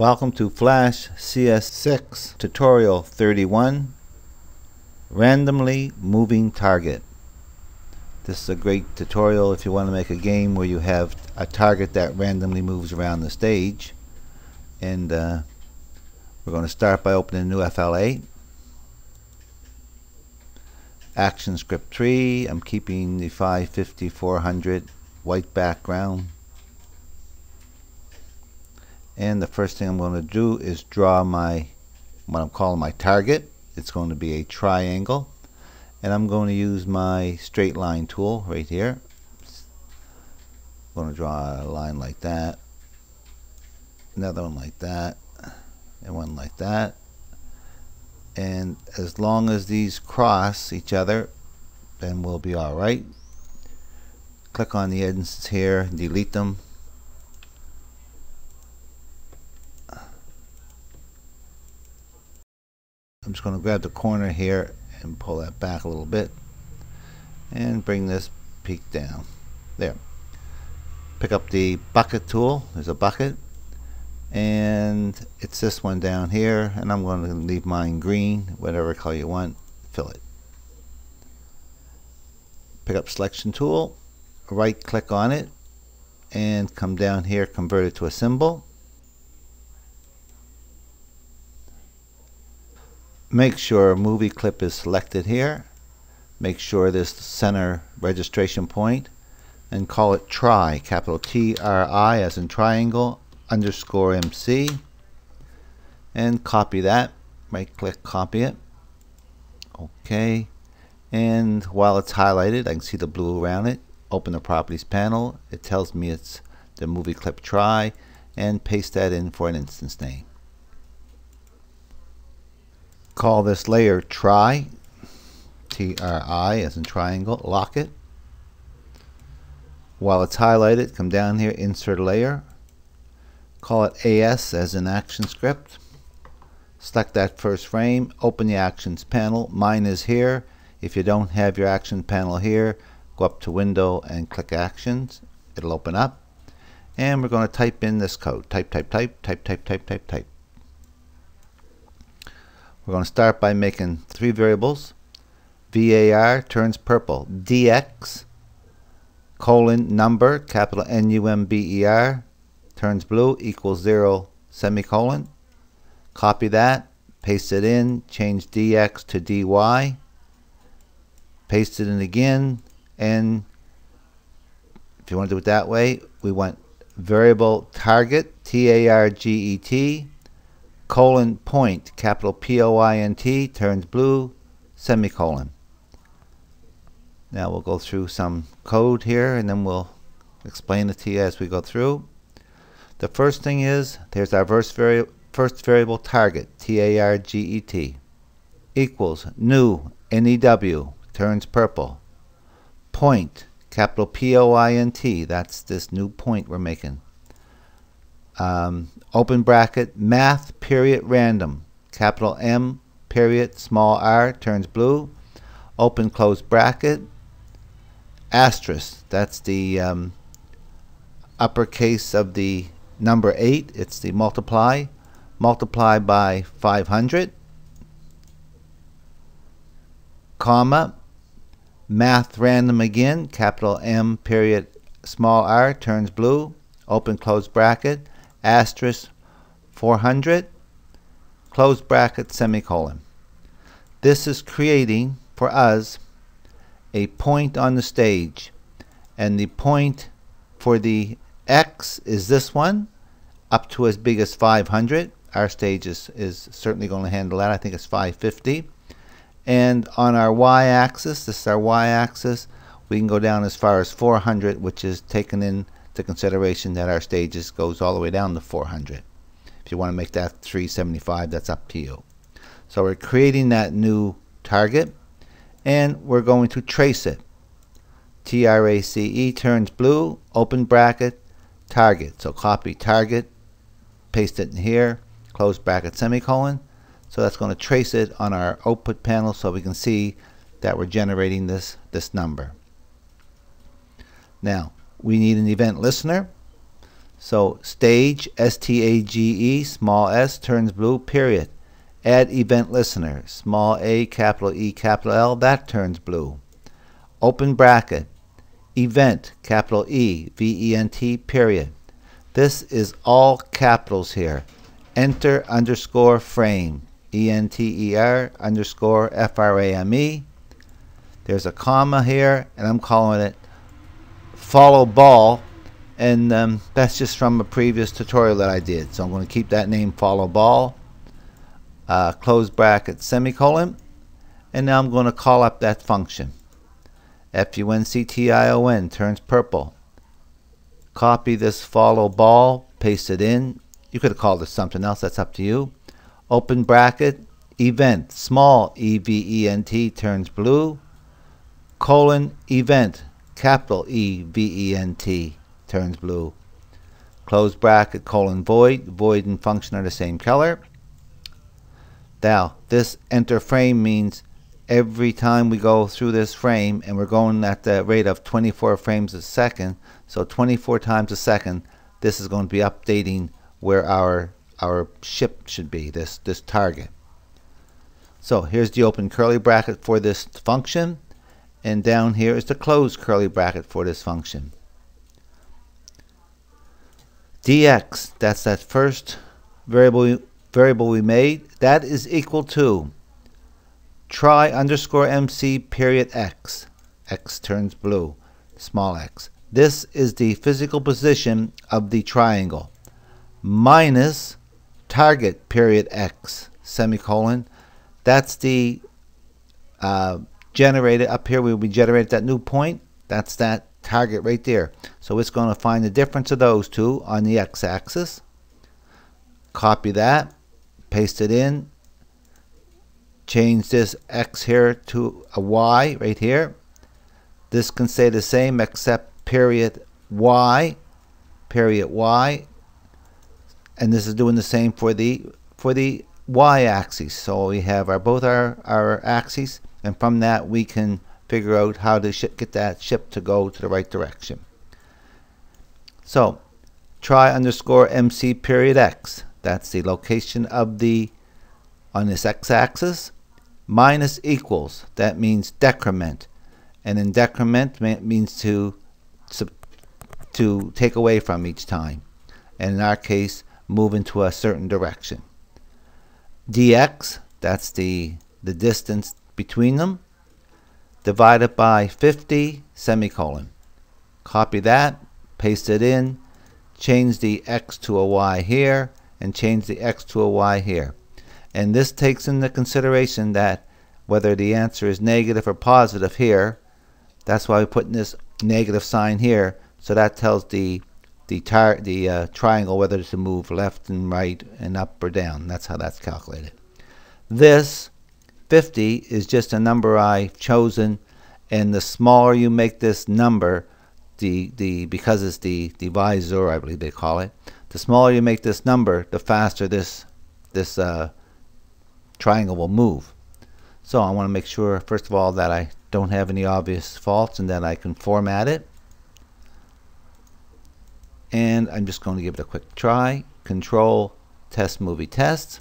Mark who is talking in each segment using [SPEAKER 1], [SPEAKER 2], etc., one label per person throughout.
[SPEAKER 1] Welcome to Flash CS6 Tutorial 31 Randomly Moving Target. This is a great tutorial if you want to make a game where you have a target that randomly moves around the stage. And uh, we're going to start by opening a new FLA. Action script 3. I'm keeping the 550 400 white background and the first thing I'm going to do is draw my what I'm calling my target. It's going to be a triangle. And I'm going to use my straight line tool right here. I'm going to draw a line like that. Another one like that. And one like that. And as long as these cross each other then we'll be alright click on the ends here delete them I'm just going to grab the corner here and pull that back a little bit and bring this peak down. There. Pick up the bucket tool. There's a bucket. And it's this one down here and I'm going to leave mine green whatever color you want. Fill it. Pick up selection tool. Right click on it and come down here convert it to a symbol make sure movie clip is selected here. Make sure this center registration point and call it tri capital T-R-I as in triangle underscore MC and copy that. Right click copy it. Okay. And while it's highlighted I can see the blue around it. Open the properties panel. It tells me it's the movie clip tri and paste that in for an instance name call this layer tri T-R-I as in triangle lock it. While it's highlighted come down here insert layer call it AS as in action script. Select that first frame open the actions panel. Mine is here. If you don't have your action panel here go up to window and click actions. It'll open up. And we're going to type in this code. Type type type type type type type type we're going to start by making three variables. VAR turns purple. DX colon number capital N-U-M-B-E-R turns blue equals 0 semicolon. Copy that, paste it in, change DX to DY, paste it in again, and if you want to do it that way, we want variable target, T-A-R-G-E-T, colon point, capital P-O-I-N-T, turns blue, semicolon. Now we'll go through some code here and then we'll explain it to you as we go through. The first thing is, there's our first, vari first variable target, T-A-R-G-E-T, equals new, N-E-W, turns purple, point, capital P-O-I-N-T, that's this new point we're making, um, open bracket, math period random, capital M period, small r turns blue, open close bracket, asterisk, that's the um, uppercase of the number 8, it's the multiply, multiply by 500, comma, math random again, capital M period, small r turns blue, open close bracket, asterisk 400 close bracket semicolon. This is creating for us a point on the stage. And the point for the X is this one up to as big as 500 our stage is, is certainly going to handle that. I think it's 550 and on our y-axis this is our y-axis we can go down as far as 400 which is taken in consideration that our stages goes all the way down to 400. If you want to make that 375, that's up to you. So we're creating that new target and we're going to trace it. T-R-A-C-E turns blue, open bracket, target. So copy target, paste it in here, close bracket semicolon. So that's going to trace it on our output panel so we can see that we're generating this, this number. Now, we need an event listener. So stage, S-T-A-G-E, small s, turns blue, period. Add event listener, small a, capital E, capital L, that turns blue. Open bracket, event, capital E, V-E-N-T, period. This is all capitals here. Enter underscore frame, E-N-T-E-R underscore F-R-A-M-E. There's a comma here, and I'm calling it follow ball, and um, that's just from a previous tutorial that I did. So I'm going to keep that name follow ball, uh, close bracket, semicolon, and now I'm going to call up that function. F-U-N-C-T-I-O-N turns purple copy this follow ball, paste it in. You could have called it something else, that's up to you. Open bracket, event, small E-V-E-N-T turns blue, colon, event, capital E-V-E-N-T turns blue. Close bracket, colon, void, void and function are the same color. Now, this enter frame means every time we go through this frame and we're going at the rate of 24 frames a second so 24 times a second this is going to be updating where our our ship should be this this target so here's the open curly bracket for this function and down here is the closed curly bracket for this function dx that's that first variable variable we made that is equal to tri underscore MC period X. X turns blue, small x. This is the physical position of the triangle. Minus target period X, semicolon. That's the uh, generated, up here we will generate that new point. That's that target right there. So it's going to find the difference of those two on the x-axis. Copy that, paste it in, change this x here to a y right here. This can stay the same except period y, period y, and this is doing the same for the for the y-axis. So we have our both our our axes, and from that we can figure out how to get that ship to go to the right direction. So tri underscore MC period X. That's the location of the on this x-axis minus equals, that means decrement. And in decrement means to, to take away from each time. And in our case, move into a certain direction. dx, that's the, the distance between them, divided by 50, semicolon. Copy that, paste it in, change the x to a y here, and change the x to a y here. And this takes into consideration that whether the answer is negative or positive here, that's why we put in this negative sign here. So that tells the the, the uh, triangle whether to move left and right and up or down. That's how that's calculated. This 50 is just a number I've chosen and the smaller you make this number the the because it's the divisor I believe they call it the smaller you make this number the faster this this uh, triangle will move. So I want to make sure, first of all, that I don't have any obvious faults and that I can format it. And I'm just going to give it a quick try. Control, test movie test.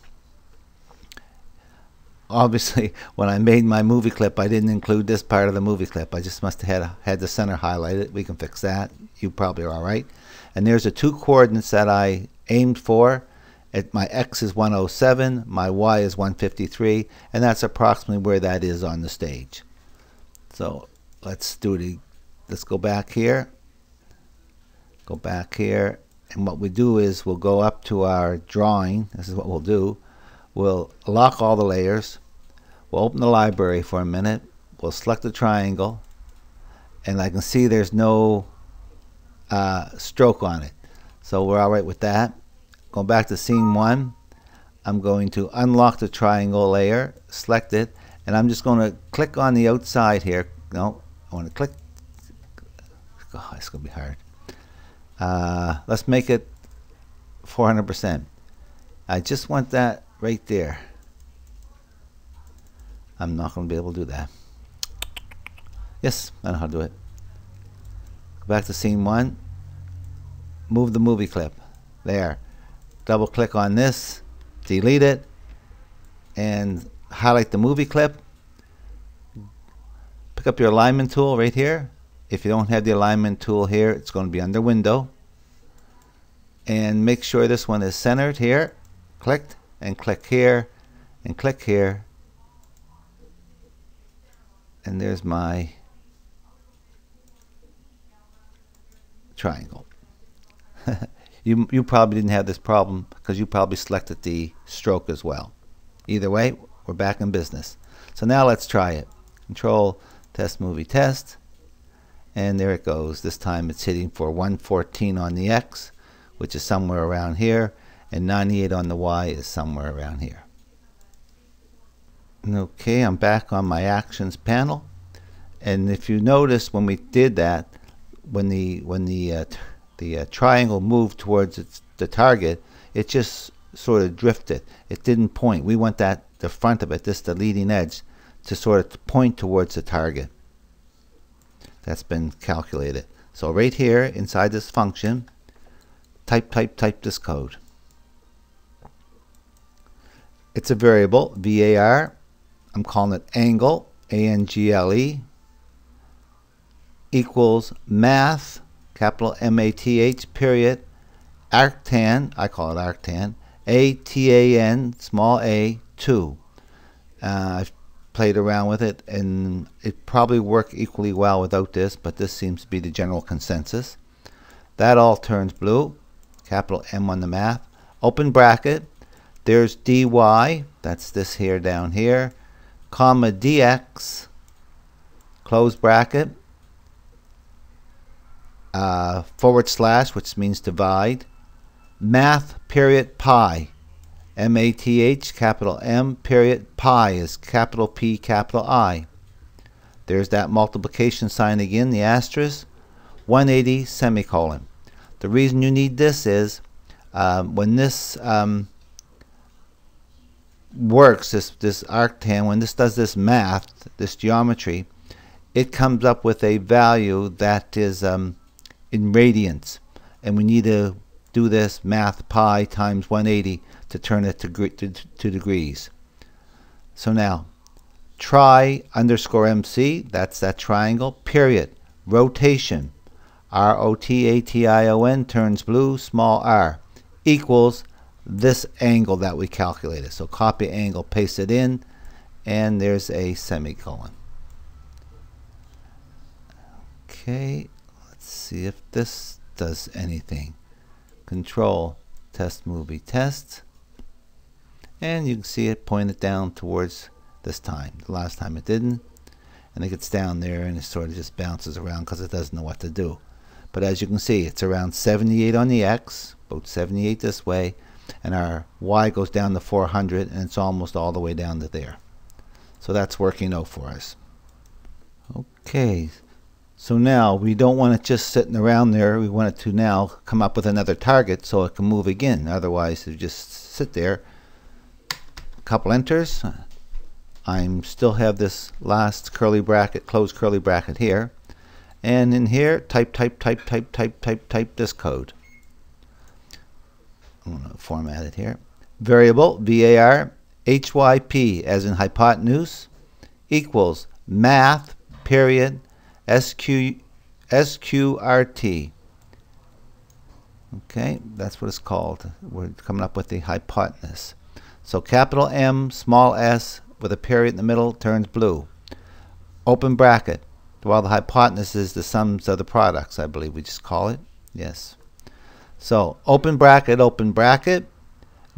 [SPEAKER 1] Obviously, when I made my movie clip, I didn't include this part of the movie clip. I just must have had, had the center highlighted. We can fix that. You probably are all right. And there's the two coordinates that I aimed for. My x is 107, my y is 153, and that's approximately where that is on the stage. So let's do the, let's go back here, go back here, and what we do is we'll go up to our drawing, this is what we'll do, we'll lock all the layers, we'll open the library for a minute, we'll select the triangle, and I can see there's no uh, stroke on it. So we're all right with that. Go back to scene one. I'm going to unlock the triangle layer, select it, and I'm just going to click on the outside here. No, I want to click. Oh, it's going to be hard. Uh, let's make it 400%. I just want that right there. I'm not going to be able to do that. Yes, I know how to do it. Go back to scene one. move the movie clip. There. Double click on this, delete it, and highlight the movie clip. Pick up your alignment tool right here. If you don't have the alignment tool here, it's going to be under window. And make sure this one is centered here. Clicked and click here and click here. And there's my triangle. you, you probably didn't have this problem because you probably selected the stroke as well. Either way, we're back in business. So now let's try it. Control test movie test. And there it goes. This time it's hitting for 114 on the X, which is somewhere around here, and 98 on the Y is somewhere around here. Okay, I'm back on my actions panel. And if you notice when we did that, when the when the uh, the uh, triangle moved towards its, the target, it just sort of drifted. It didn't point. We want that the front of it, this the leading edge, to sort of point towards the target. That's been calculated. So right here inside this function, type type type this code. It's a variable var. I'm calling it angle a n g l e equals math, capital M-A-T-H, period, arctan, I call it arctan, A-T-A-N, small a, 2. Uh, I've played around with it, and it probably work equally well without this, but this seems to be the general consensus. That all turns blue, capital M on the math. Open bracket, there's dy, that's this here down here, comma dx, close bracket, uh, forward slash, which means divide, math period pi, M-A-T-H, capital M, period, pi is capital P, capital I. There's that multiplication sign again, the asterisk, 180, semicolon. The reason you need this is um, when this um, works, this, this arctan, when this does this math, this geometry, it comes up with a value that is um, in radians. And we need to do this math pi times 180 to turn it to, to, to degrees. So now, tri underscore MC, that's that triangle, period. Rotation, R-O-T-A-T-I-O-N turns blue, small r, equals this angle that we calculated. So copy angle, paste it in, and there's a semicolon. Okay, let's see if this does anything. Control test movie test. And you can see it pointed down towards this time. The last time it didn't. And it gets down there and it sort of just bounces around because it doesn't know what to do. But as you can see, it's around 78 on the X, about 78 this way, and our Y goes down to 400, and it's almost all the way down to there. So that's working out for us. Okay, so now we don't want it just sitting around there. We want it to now come up with another target so it can move again. Otherwise, it just sit there. A couple enters. I still have this last curly bracket, closed curly bracket here. And in here, type, type, type, type, type, type, type this code. I'm going to format it here. Variable, VAR, HYP, as in hypotenuse, equals math, period, SQ, SQRT. Okay, that's what it's called. We're coming up with the hypotenuse. So capital M, small s, with a period in the middle, turns blue. Open bracket. While the hypotenuse is the sums of the products, I believe we just call it. Yes. So open bracket, open bracket,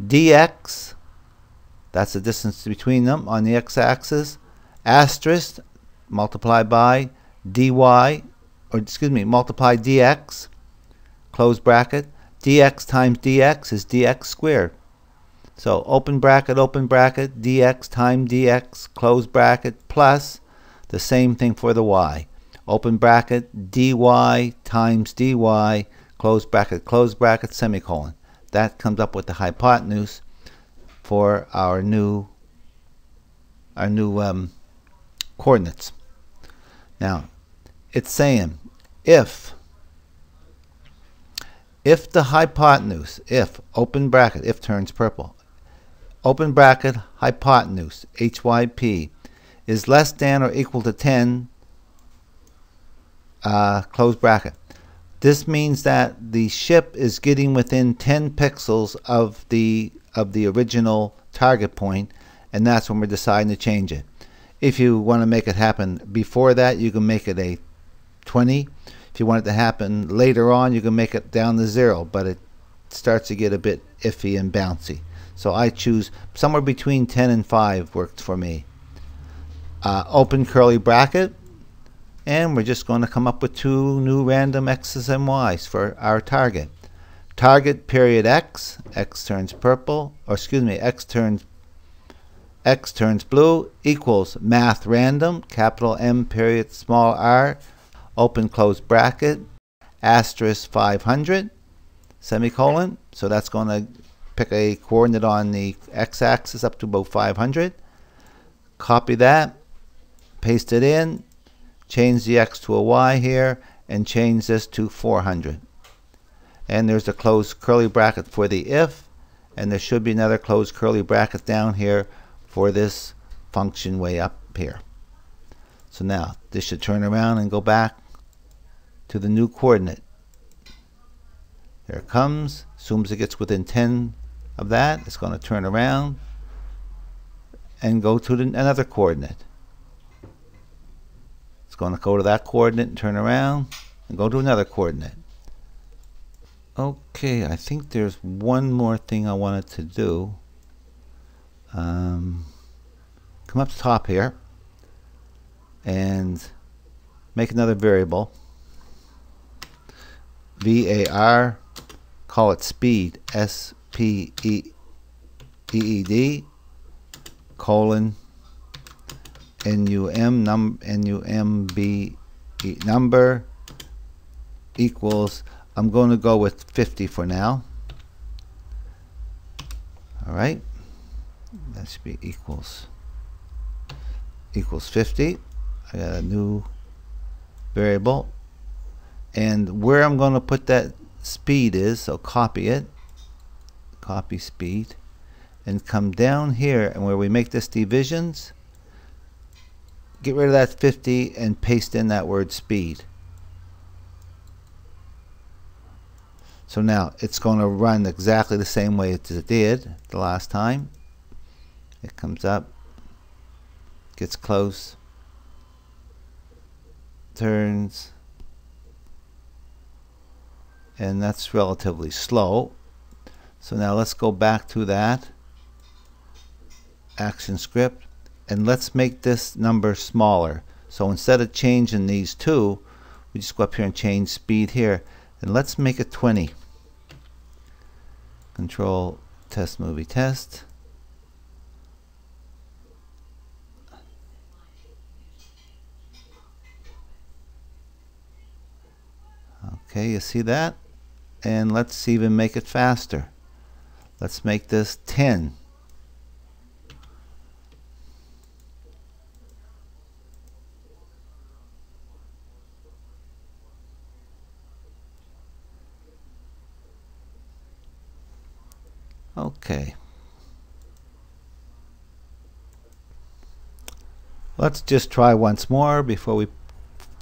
[SPEAKER 1] dx, that's the distance between them on the x-axis, asterisk, multiplied by dy, or excuse me, multiply dx, close bracket, dx times dx is dx squared. So open bracket, open bracket, dx times dx, close bracket, plus the same thing for the y. Open bracket, dy times dy, close bracket, close bracket, semicolon. That comes up with the hypotenuse for our new our new um, coordinates. Now, it's saying if if the hypotenuse, if, open bracket, if turns purple, open bracket, hypotenuse, HYP, is less than or equal to 10, uh, close bracket. This means that the ship is getting within 10 pixels of the of the original target point, and that's when we're deciding to change it. If you want to make it happen before that, you can make it a 20. If you want it to happen later on, you can make it down to zero, but it starts to get a bit iffy and bouncy. So I choose somewhere between 10 and 5 worked for me. Uh, open curly bracket, and we're just going to come up with two new random x's and y's for our target. Target period x, x turns purple, or excuse me, x turns x turns blue equals math random, capital M period small r, open close bracket, asterisk 500, semicolon. So that's going to pick a coordinate on the x-axis up to about 500. Copy that, paste it in, change the x to a y here, and change this to 400. And there's a closed curly bracket for the if, and there should be another closed curly bracket down here for this function way up here. So now this should turn around and go back to the new coordinate. There it comes. As soon as it gets within 10 of that, it's going to turn around and go to the, another coordinate. It's going to go to that coordinate and turn around and go to another coordinate. Okay, I think there's one more thing I wanted to do. Um, come up to top here and make another variable var call it speed s p e e e d colon num num numb number equals I'm going to go with 50 for now. All right. That should be equals equals 50 I got a new variable. And where I'm going to put that speed is so copy it. Copy speed. And come down here and where we make this divisions get rid of that 50 and paste in that word speed. So now it's going to run exactly the same way it did the last time. It comes up, gets close, turns, and that's relatively slow. So now let's go back to that action script and let's make this number smaller. So instead of changing these two, we just go up here and change speed here and let's make it 20. Control test movie test. Okay, you see that? And let's even make it faster. Let's make this 10. Okay. Let's just try once more before we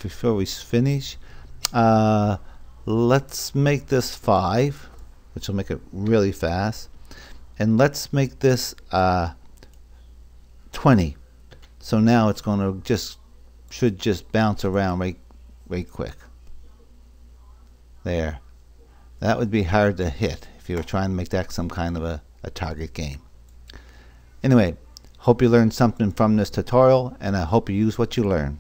[SPEAKER 1] before we finish. Uh, let's make this 5 which will make it really fast. And let's make this uh, 20 so now it's going to just should just bounce around right right quick. There. That would be hard to hit you were trying to make that some kind of a, a target game. Anyway hope you learned something from this tutorial and I hope you use what you learn